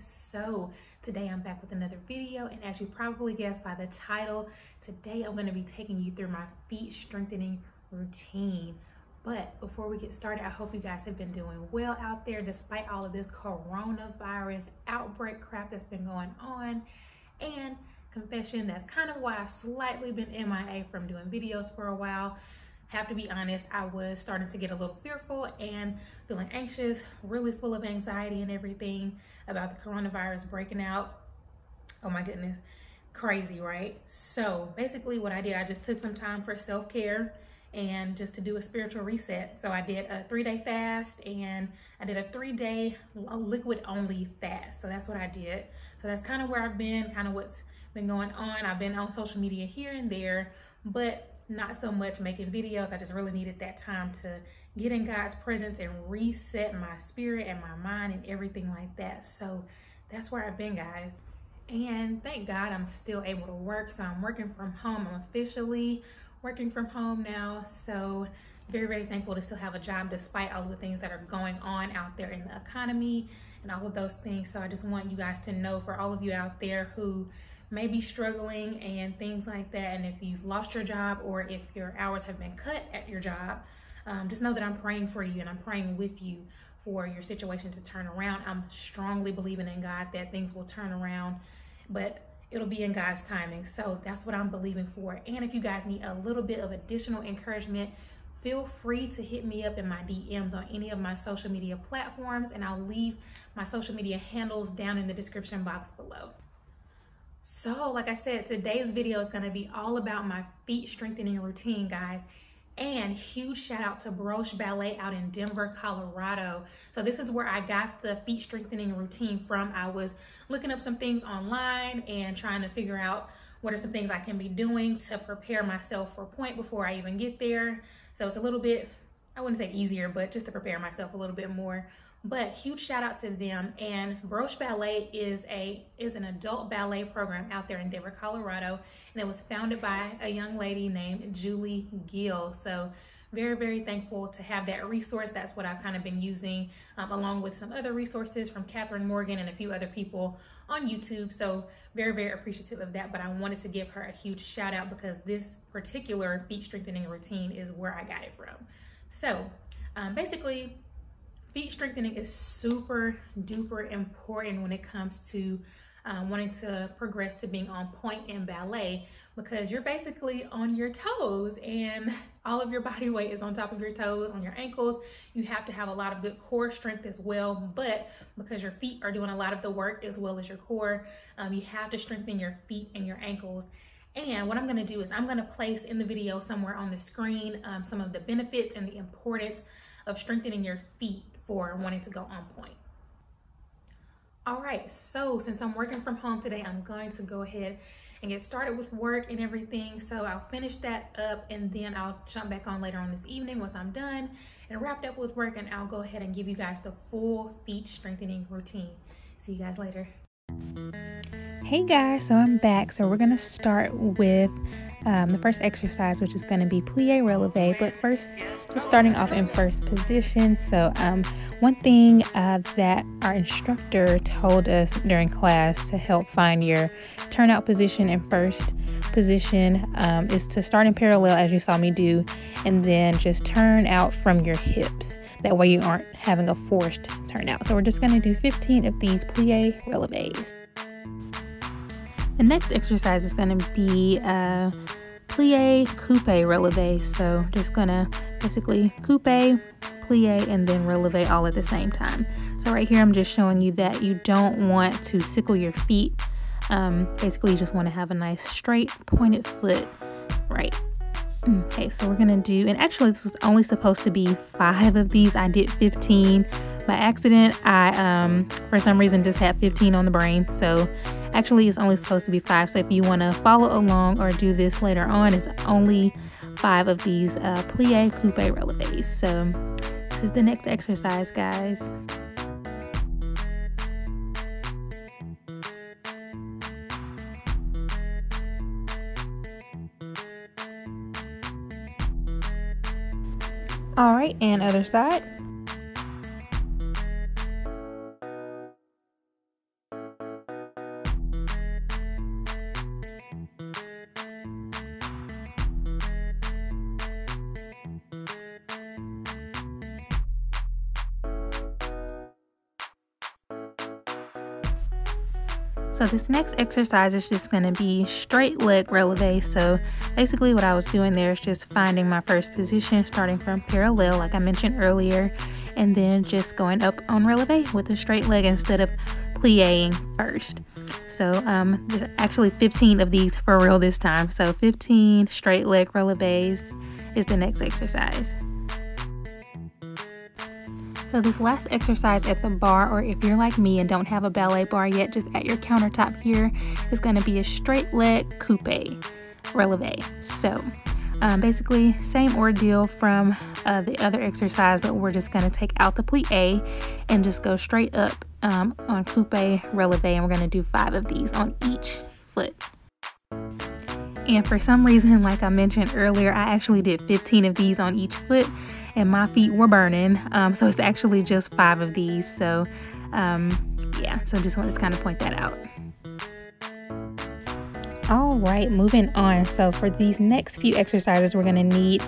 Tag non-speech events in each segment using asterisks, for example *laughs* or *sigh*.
so today I'm back with another video and as you probably guessed by the title today I'm going to be taking you through my feet strengthening routine. But before we get started I hope you guys have been doing well out there despite all of this coronavirus outbreak crap that's been going on. And confession that's kind of why I've slightly been MIA from doing videos for a while have to be honest, I was starting to get a little fearful and feeling anxious, really full of anxiety and everything about the coronavirus breaking out. Oh my goodness, crazy, right? So basically what I did, I just took some time for self-care and just to do a spiritual reset. So I did a three day fast and I did a three day liquid only fast. So that's what I did. So that's kind of where I've been, kind of what's been going on. I've been on social media here and there, but not so much making videos. I just really needed that time to get in God's presence and reset my spirit and my mind and everything like that. So that's where I've been, guys. And thank God I'm still able to work. So I'm working from home. I'm officially working from home now. So very, very thankful to still have a job despite all of the things that are going on out there in the economy and all of those things. So I just want you guys to know for all of you out there who may be struggling and things like that. And if you've lost your job or if your hours have been cut at your job, um, just know that I'm praying for you and I'm praying with you for your situation to turn around. I'm strongly believing in God that things will turn around, but it'll be in God's timing. So that's what I'm believing for. And if you guys need a little bit of additional encouragement, feel free to hit me up in my DMs on any of my social media platforms, and I'll leave my social media handles down in the description box below. So like I said, today's video is gonna be all about my feet strengthening routine, guys. And huge shout out to Broche Ballet out in Denver, Colorado. So this is where I got the feet strengthening routine from. I was looking up some things online and trying to figure out what are some things I can be doing to prepare myself for pointe before I even get there. So it's a little bit, I wouldn't say easier, but just to prepare myself a little bit more but huge shout out to them. And broche ballet is a is an adult ballet program out there in denver colorado and it was founded by a young lady named julie gill. So very very thankful to have that resource. That's what i've kind of been using um, along with some other resources from Kathryn Morgan and a few other people on youtube. So very very appreciative of that. But i wanted to give her a huge shout out because this particular feet strengthening routine is where i got it from. So um, basically feet strengthening is super duper important when it comes to um, wanting to progress to being on pointe in ballet because you're basically on your toes and all of your body weight is on top of your toes, on your ankles. You have to have a lot of good core strength as well, but because your feet are doing a lot of the work as well as your core, um, you have to strengthen your feet and your ankles. And what I'm gonna do is I'm gonna place in the video somewhere on the screen um, some of the benefits and the importance of strengthening your feet for wanting to go on pointe. All right, so since I'm working from home today, I'm going to go ahead and get started with work and everything. So I'll finish that up and then I'll jump back on later on this evening once I'm done and wrapped up with work and I'll go ahead and give you guys the full feet strengthening routine. See you guys later. Hey guys, so I'm back. So we're gonna start with um, the first exercise, which is to be plie releve. But first, just starting off in first position. So, um, one thing uh, that our instructor told us during class to help find your turnout position in first position um, is to start in parallel as you saw me do, and then just turn out from your hips. That way, you aren't having a forced turnout. So, we're just to do 15 of these plie releves. The next exercise is going to be uh, plie, coupe, releve. So just going to basically coupe, plie, and then releve all at the same time. So right here, I'm just showing you that you don't want to sickle your feet. Um, basically, you just want to have a nice straight pointed foot, right? Okay, so we're gonna do, and actually this was only supposed to be five of these. I did 15 by accident. I, um, for some reason, just had 15 on the brain. So actually it's only supposed to be five. So if you wanna follow along or do this later on, it's only five of these uh, plie coupe releves. So this is the next exercise, guys. All right, and other side. This next exercise is just going to be straight leg releve. So basically what I was doing there is just finding my first position starting from parallel like I mentioned earlier and then just going up on releve with a straight leg instead of plieing first. So um, there's actually 15 of these for real this time. So 15 straight leg releves is the next exercise. So this last exercise at the bar, or if you're like me and don't have a ballet bar yet, just at your countertop here, is going to be a straight leg coupe releve. So um, basically, same ordeal from uh, the other exercise, but we're just going to take out the plie and just go straight up um, on coupe releve, and we're going to do five of these on each foot. And for some reason, like I mentioned earlier, I actually did 15 of these on each foot and my feet were burning. Um, so it's actually just five of these. So um, yeah, so I just wanted to kind of point that out. All right, moving on. So for these next few exercises, we're gonna need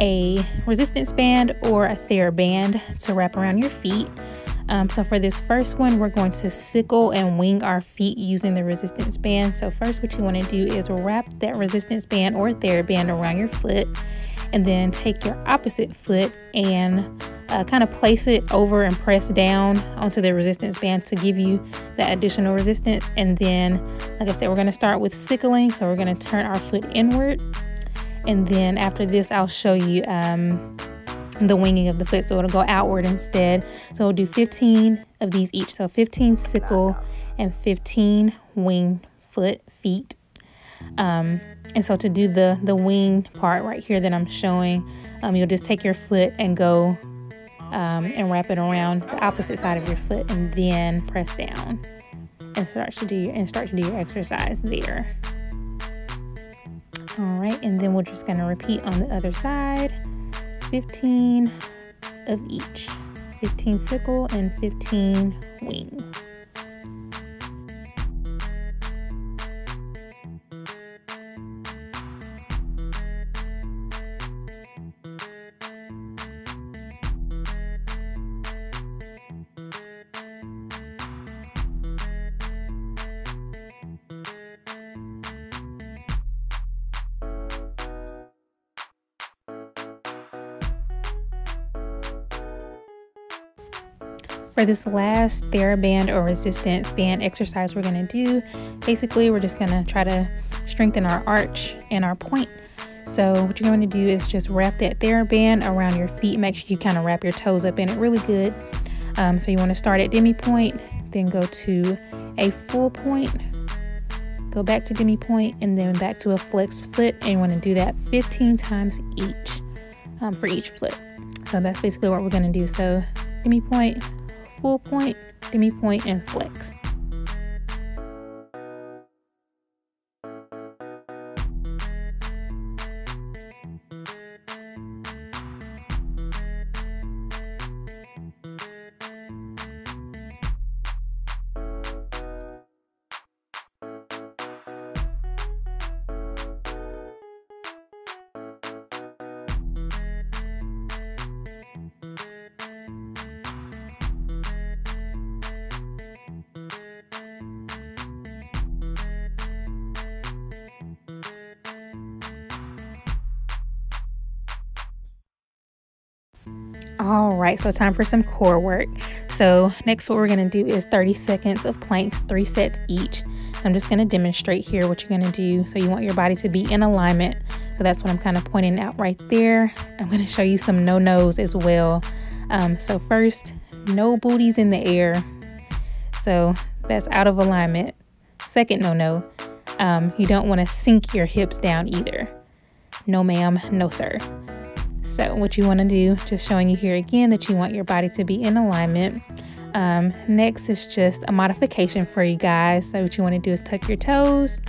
a resistance band or a TheraBand to wrap around your feet. Um, so for this first one, we're going to sickle and wing our feet using the resistance band. So first what you want to do is wrap that resistance band or TheraBand around your foot and then take your opposite foot and uh, kind of place it over and press down onto the resistance band to give you that additional resistance. And then, like I said, we're going to start with sickling. So we're going to turn our foot inward. And then after this, I'll show you um, the winging of the foot. So it'll go outward instead. So we'll do 15 of these each. So 15 sickle and 15 wing foot feet. Um, and so to do the, the wing part right here that I'm showing, um, you'll just take your foot and go um, and wrap it around the opposite side of your foot and then press down and start to do your, and start to do your exercise there. All right, and then we're just gonna repeat on the other side. 15 of each 15 sickle and 15 wing. For this last TheraBand or resistance band exercise we're to do, basically we're just to try to strengthen our arch and our point. So what you're going to do is just wrap that TheraBand around your feet. Make sure you kind of wrap your toes up in it really good. Um, so you want to start at demi point, then go to a full point, go back to demi point, and then back to a flexed foot. And you want to do that 15 times each um, for each foot. So that's basically what we're going to do. So demi point, full point, demi point, and flex. All right, so time for some core work. So next what we're gonna do is 30 seconds of planks, three sets each. I'm just gonna demonstrate here what you're gonna do. So you want your body to be in alignment. So that's what I'm kind of pointing out right there. I'm gonna show you some no-nos as well. Um, so first, no booties in the air. So that's out of alignment. Second no-no, um, you don't wanna sink your hips down either. No ma'am, no sir. So what you want to do, just showing you here again that you want your body to be in alignment. Um, next is just a modification for you guys. So what you want to do is tuck your toes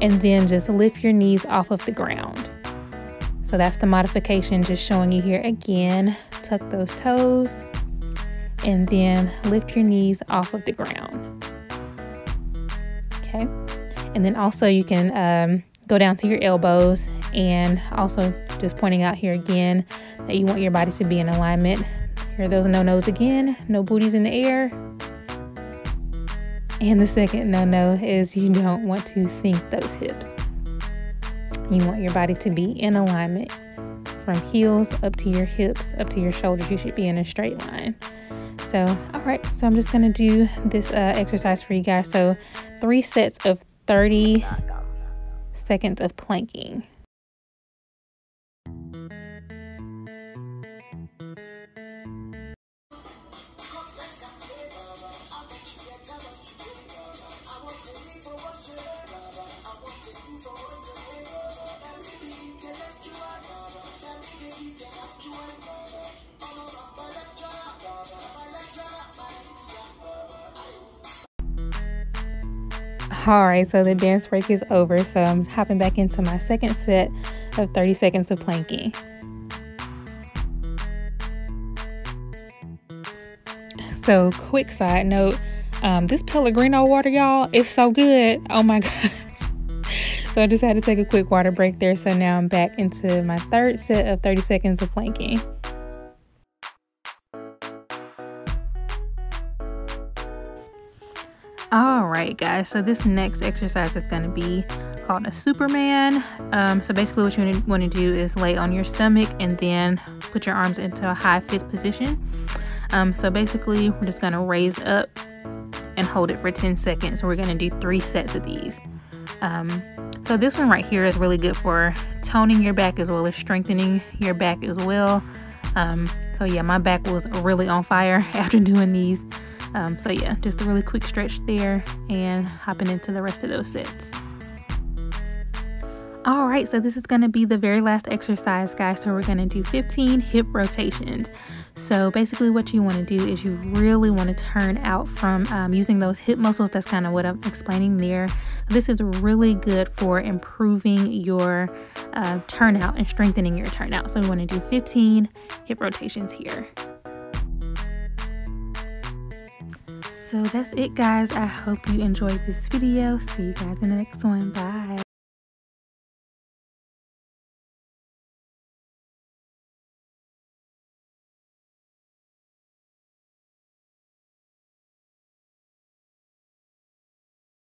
and then just lift your knees off of the ground. So that's the modification, just showing you here again. Tuck those toes and then lift your knees off of the ground. Okay. And then also you can um, go down to your elbows and also just pointing out here again that you want your body to be in alignment. Here are those no-nos again. No booties in the air. And the second no no is you don't want to sink those hips. You want your body to be in alignment from heels up to your hips, up to your shoulders. You should be in a straight line. So, all right, so I'm just gonna do this uh, exercise for you guys. So, three sets of 30 seconds of planking. All right, so the dance break is over. So I'm hopping back into my second set of 30 seconds of planking. So, quick side note um, this Pellegrino water, y'all, is so good. Oh my *laughs* God. so, I just had to take a quick water break there. So, now I'm back into my third set of 30 seconds of planking. Right, guys. So this next exercise is going to be called a Superman. Um, so basically, what you want to do is lay on your stomach and then put your arms into a high fifth position. Um, so basically, we're just going to raise up and hold it for 10 seconds. So we're going to do three sets of these. Um, so this one right here is really good for toning your back as well as strengthening your back as well. Um, so yeah, my back was really on fire *laughs* after doing these. Um, so yeah, just a really quick stretch there and hopping into the rest of those sets. All right, so this is going to be the very last exercise, guys. So we're going to do 15 hip rotations. So basically what you want to do is you really want to turn out from um, using those hip muscles. That's kind of what I'm explaining there. This is really good for improving your uh, turnout and strengthening your turnout. So we want to do 15 hip rotations here. So that's it guys. I hope you enjoyed this video. See you guys in the next one. Bye.